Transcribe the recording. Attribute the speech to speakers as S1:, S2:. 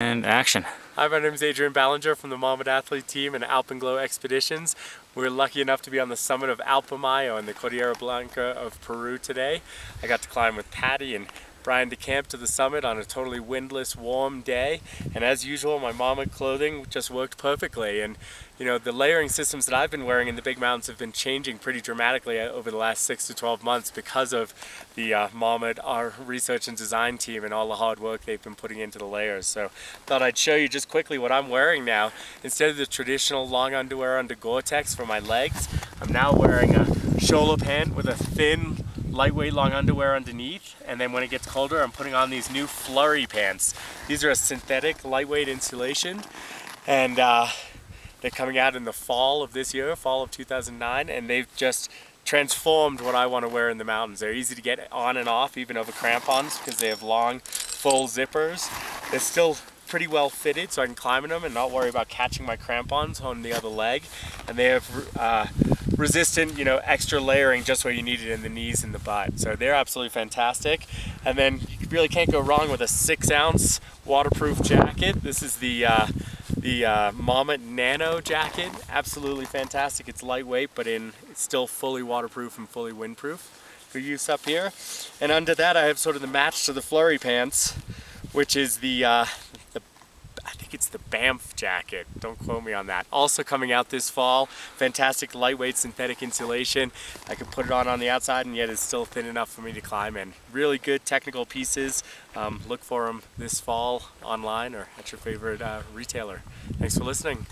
S1: And action.
S2: Hi, my name is Adrian Ballinger from the Marmot Athlete Team and Alpenglow Expeditions. We're lucky enough to be on the summit of Alpamayo in the Cordillera Blanca of Peru today. I got to climb with Patty and Brian DeCamp to the summit on a totally windless, warm day. And as usual, my Marmot clothing just worked perfectly. And you know, the layering systems that I've been wearing in the big mountains have been changing pretty dramatically uh, over the last six to 12 months because of the uh, Marmot, our research and design team and all the hard work they've been putting into the layers. So thought I'd show you just quickly what I'm wearing now. Instead of the traditional long underwear under Gore-Tex for my legs, I'm now wearing a shoulder pant with a thin lightweight long underwear underneath and then when it gets colder I'm putting on these new flurry pants. These are a synthetic lightweight insulation and uh, they're coming out in the fall of this year, fall of 2009 and they've just transformed what I want to wear in the mountains. They're easy to get on and off even over crampons because they have long full zippers. They're still pretty well fitted so I can climb in them and not worry about catching my crampons on the other leg and they have uh, resistant, you know, extra layering just where you need it in the knees and the butt. So they're absolutely fantastic. And then you really can't go wrong with a six ounce waterproof jacket. This is the uh, the uh, Marmot Nano jacket. Absolutely fantastic. It's lightweight, but in it's still fully waterproof and fully windproof for use up here. And under that, I have sort of the match to the flurry pants, which is the uh, think it's the Baffin jacket. Don't quote me on that. Also coming out this fall, fantastic lightweight synthetic insulation. I can put it on on the outside and yet it's still thin enough for me to climb in. Really good technical pieces. Um, look for them this fall online or at your favorite uh, retailer. Thanks for listening.